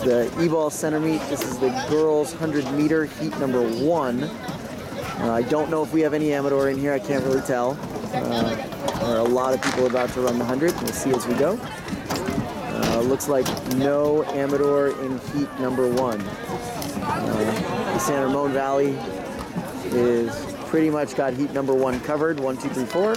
the EBAL center meet. This is the girls 100 meter heat number one. Uh, I don't know if we have any Amador in here. I can't really tell. Uh, there are a lot of people about to run the 100. We'll see as we go. Uh, looks like no Amador in heat number one. Uh, the San Ramon Valley is pretty much got heat number one covered. One, two, three, four.